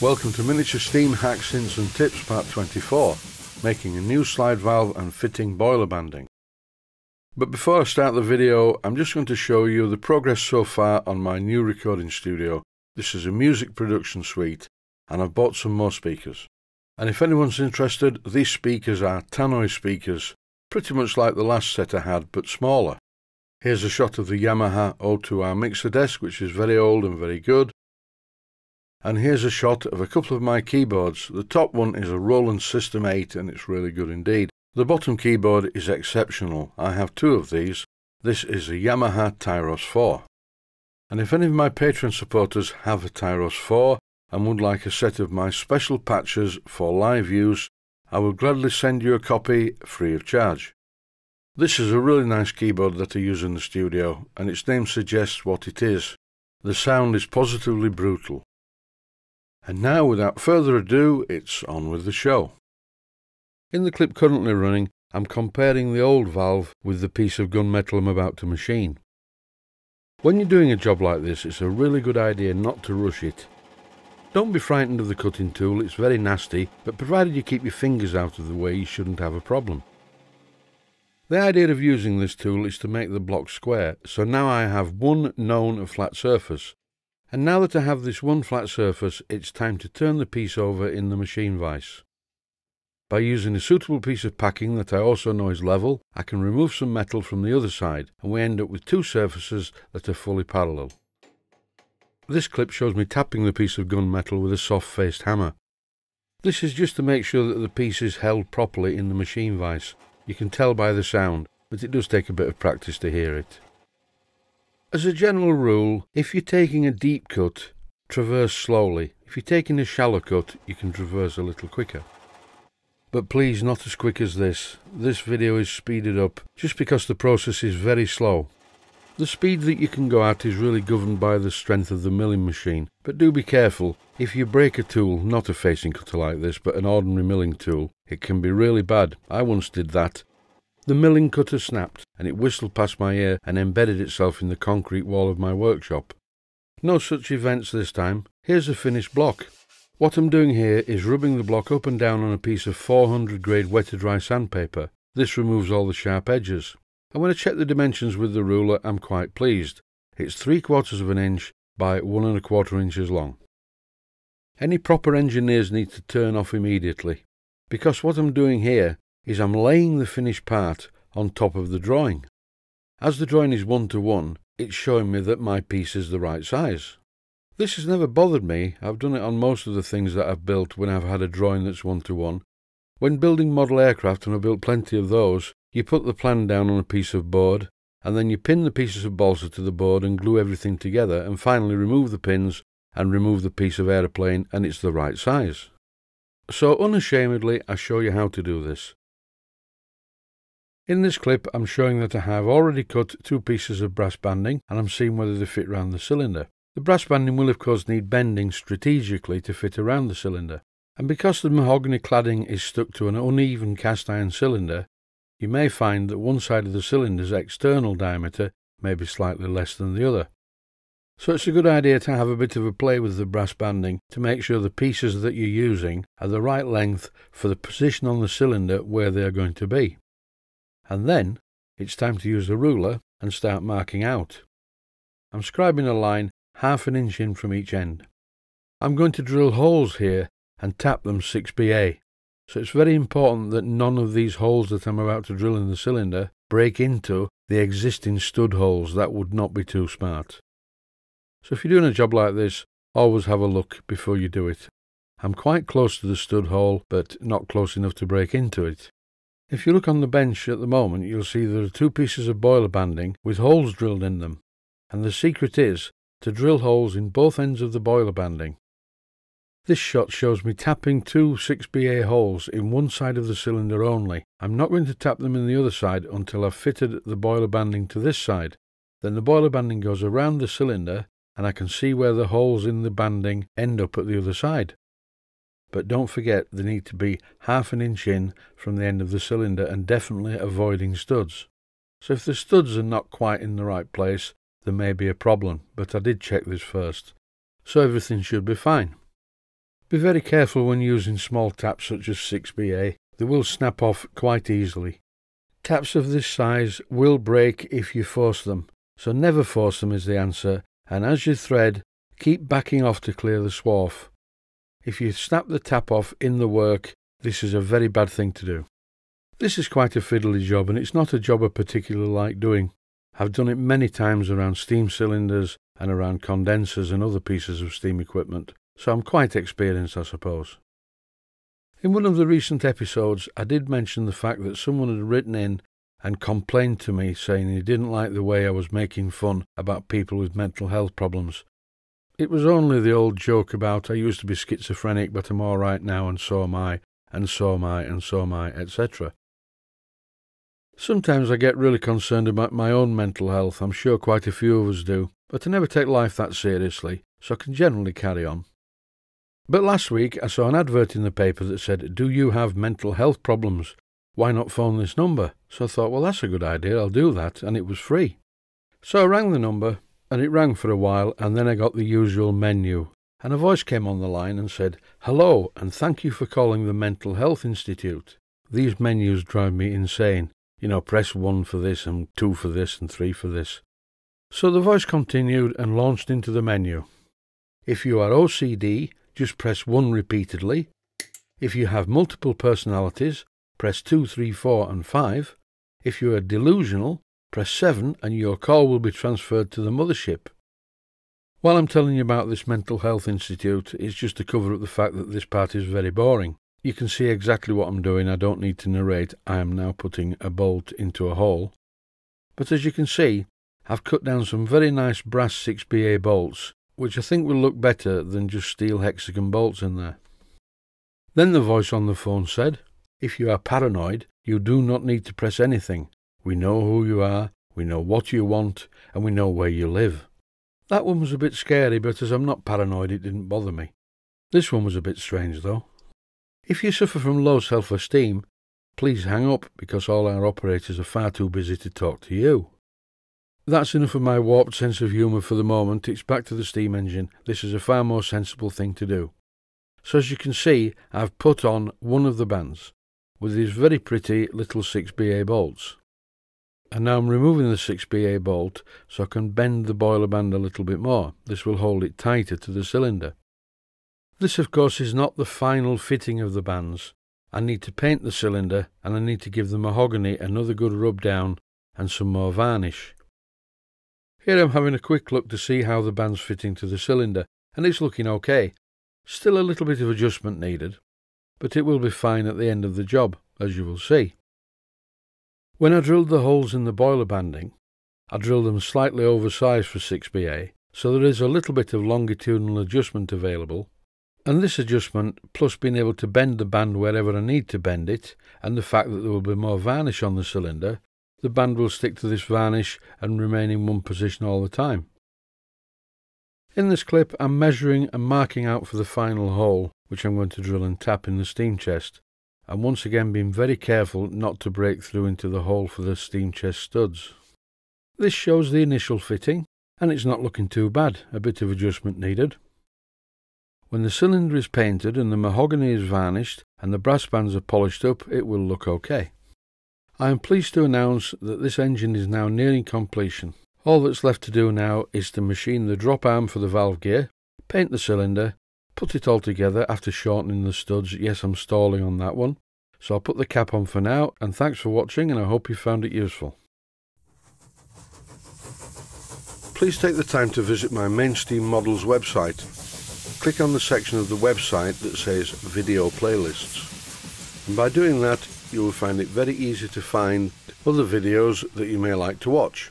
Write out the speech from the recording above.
Welcome to Miniature Steam Hacks, Hints and Tips Part 24, making a new slide valve and fitting boiler banding. But before I start the video, I'm just going to show you the progress so far on my new recording studio. This is a music production suite, and I've bought some more speakers. And if anyone's interested, these speakers are Tannoy speakers, pretty much like the last set I had, but smaller. Here's a shot of the Yamaha O2R mixer desk, which is very old and very good. And here's a shot of a couple of my keyboards. The top one is a Roland System 8 and it's really good indeed. The bottom keyboard is exceptional. I have two of these. This is a Yamaha Tyros 4. And if any of my Patreon supporters have a Tyros 4 and would like a set of my special patches for live use, I will gladly send you a copy free of charge. This is a really nice keyboard that I use in the studio, and its name suggests what it is. The sound is positively brutal. And now, without further ado, it's on with the show. In the clip currently running, I'm comparing the old valve with the piece of gunmetal I'm about to machine. When you're doing a job like this, it's a really good idea not to rush it. Don't be frightened of the cutting tool, it's very nasty, but provided you keep your fingers out of the way, you shouldn't have a problem. The idea of using this tool is to make the block square, so now I have one known flat surface, and now that I have this one flat surface, it's time to turn the piece over in the machine vise. By using a suitable piece of packing that I also know is level, I can remove some metal from the other side, and we end up with two surfaces that are fully parallel. This clip shows me tapping the piece of gunmetal with a soft-faced hammer. This is just to make sure that the piece is held properly in the machine vise. You can tell by the sound, but it does take a bit of practice to hear it. As a general rule, if you're taking a deep cut, traverse slowly. If you're taking a shallow cut, you can traverse a little quicker. But please not as quick as this. This video is speeded up just because the process is very slow. The speed that you can go at is really governed by the strength of the milling machine, but do be careful. If you break a tool, not a facing cutter like this, but an ordinary milling tool, it can be really bad. I once did that, the milling cutter snapped, and it whistled past my ear and embedded itself in the concrete wall of my workshop. No such events this time. Here's a finished block. What I'm doing here is rubbing the block up and down on a piece of 400 grade wet to dry sandpaper. This removes all the sharp edges. And when I check the dimensions with the ruler, I'm quite pleased. It's three quarters of an inch by one and a quarter inches long. Any proper engineers need to turn off immediately, because what I'm doing here is I'm laying the finished part on top of the drawing. As the drawing is one to one, it's showing me that my piece is the right size. This has never bothered me. I've done it on most of the things that I've built when I've had a drawing that's one to one. When building model aircraft, and I've built plenty of those, you put the plan down on a piece of board, and then you pin the pieces of balsa to the board and glue everything together, and finally remove the pins and remove the piece of aeroplane, and it's the right size. So unashamedly, I show you how to do this. In this clip I'm showing that I have already cut two pieces of brass banding and I'm seeing whether they fit around the cylinder. The brass banding will of course need bending strategically to fit around the cylinder. And because the mahogany cladding is stuck to an uneven cast iron cylinder, you may find that one side of the cylinder's external diameter may be slightly less than the other. So it's a good idea to have a bit of a play with the brass banding to make sure the pieces that you're using are the right length for the position on the cylinder where they are going to be and then it's time to use the ruler and start marking out. I'm scribing a line half an inch in from each end. I'm going to drill holes here and tap them 6BA, so it's very important that none of these holes that I'm about to drill in the cylinder break into the existing stud holes. That would not be too smart. So if you're doing a job like this, always have a look before you do it. I'm quite close to the stud hole, but not close enough to break into it. If you look on the bench at the moment, you'll see there are two pieces of boiler banding with holes drilled in them, and the secret is to drill holes in both ends of the boiler banding. This shot shows me tapping two 6BA holes in one side of the cylinder only. I'm not going to tap them in the other side until I've fitted the boiler banding to this side. Then the boiler banding goes around the cylinder and I can see where the holes in the banding end up at the other side but don't forget they need to be half an inch in from the end of the cylinder and definitely avoiding studs. So if the studs are not quite in the right place, there may be a problem, but I did check this first. So everything should be fine. Be very careful when using small taps such as 6BA, they will snap off quite easily. Taps of this size will break if you force them, so never force them is the answer, and as you thread, keep backing off to clear the swarf. If you snap the tap off in the work, this is a very bad thing to do. This is quite a fiddly job, and it's not a job I particularly like doing. I've done it many times around steam cylinders and around condensers and other pieces of steam equipment, so I'm quite experienced, I suppose. In one of the recent episodes, I did mention the fact that someone had written in and complained to me saying he didn't like the way I was making fun about people with mental health problems. It was only the old joke about I used to be schizophrenic, but I'm all right now, and so am I, and so am I, and so am I, etc. Sometimes I get really concerned about my own mental health, I'm sure quite a few of us do, but I never take life that seriously, so I can generally carry on. But last week I saw an advert in the paper that said, Do you have mental health problems? Why not phone this number? So I thought, well, that's a good idea, I'll do that, and it was free. So I rang the number, and it rang for a while, and then I got the usual menu, and a voice came on the line and said, Hello, and thank you for calling the Mental Health Institute. These menus drive me insane. You know, press one for this and two for this and three for this. So the voice continued and launched into the menu. If you are OCD, just press one repeatedly. If you have multiple personalities, press two, three, four, and 5. If you are delusional, press 7 and your call will be transferred to the mothership. While I'm telling you about this Mental Health Institute, it's just to cover up the fact that this part is very boring. You can see exactly what I'm doing, I don't need to narrate, I am now putting a bolt into a hole. But as you can see, I've cut down some very nice brass 6BA bolts, which I think will look better than just steel hexagon bolts in there. Then the voice on the phone said, If you are paranoid, you do not need to press anything. We know who you are, we know what you want, and we know where you live. That one was a bit scary, but as I'm not paranoid, it didn't bother me. This one was a bit strange, though. If you suffer from low self esteem, please hang up because all our operators are far too busy to talk to you. That's enough of my warped sense of humour for the moment. It's back to the steam engine. This is a far more sensible thing to do. So as you can see, I've put on one of the bands with these very pretty little 6BA bolts. And now I'm removing the 6BA bolt so I can bend the boiler band a little bit more. This will hold it tighter to the cylinder. This, of course, is not the final fitting of the bands. I need to paint the cylinder and I need to give the mahogany another good rub down and some more varnish. Here I'm having a quick look to see how the band's fitting to the cylinder, and it's looking okay. Still a little bit of adjustment needed, but it will be fine at the end of the job, as you will see. When I drilled the holes in the boiler banding, I drilled them slightly oversized for 6BA, so there is a little bit of longitudinal adjustment available and this adjustment, plus being able to bend the band wherever I need to bend it, and the fact that there will be more varnish on the cylinder, the band will stick to this varnish and remain in one position all the time. In this clip I'm measuring and marking out for the final hole, which I'm going to drill and tap in the steam chest, and once again being very careful not to break through into the hole for the steam chest studs. This shows the initial fitting, and it's not looking too bad, a bit of adjustment needed. When the cylinder is painted and the mahogany is varnished and the brass bands are polished up, it will look okay. I am pleased to announce that this engine is now nearing completion. All that's left to do now is to machine the drop arm for the valve gear, paint the cylinder, put it all together after shortening the studs. Yes, I'm stalling on that one. So I'll put the cap on for now, and thanks for watching, and I hope you found it useful. Please take the time to visit my Mainsteam Models website click on the section of the website that says video playlists. And by doing that, you will find it very easy to find other videos that you may like to watch.